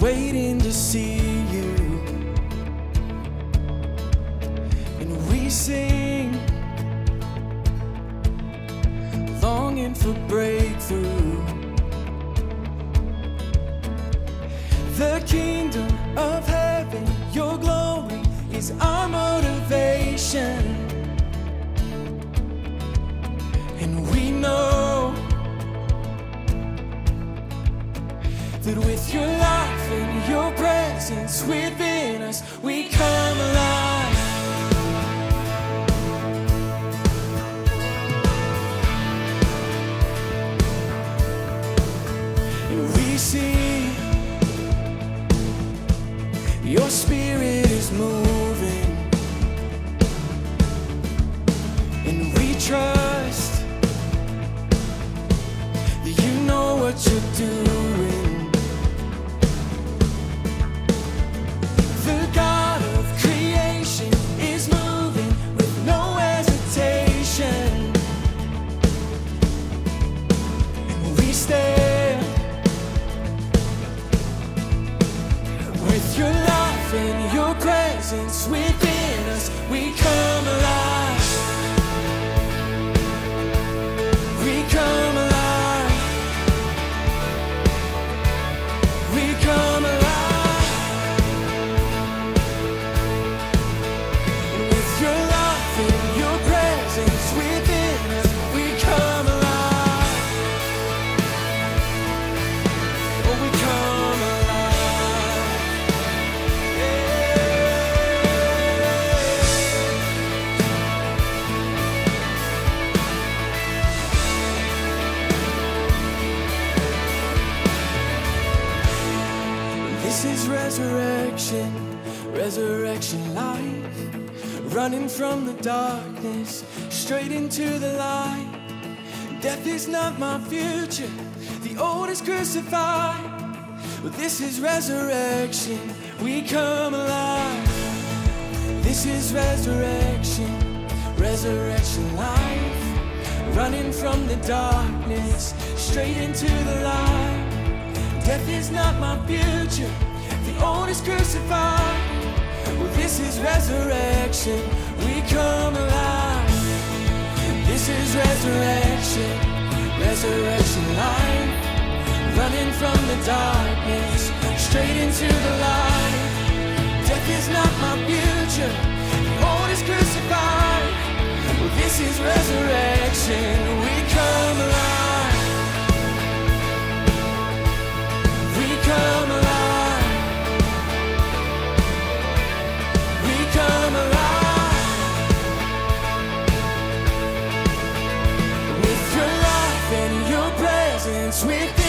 waiting to see you. And we sing, longing for breakthrough. The kingdom of heaven, your glory is our motivation. And we know that with your presence within us, we come alive. And we see your spirit is moving. And we trust that you know what you're doing. Presence within us. This is resurrection, resurrection life. Running from the darkness, straight into the light. Death is not my future, the old is crucified. Well, this is resurrection, we come alive. This is resurrection, resurrection life. Running from the darkness, straight into the light. Death is not my future. The old is crucified. Well, this is resurrection. We come alive. This is resurrection. Resurrection life. Running from the darkness straight into the light. Death is not my future. The old is crucified. Well, this is resurrection. with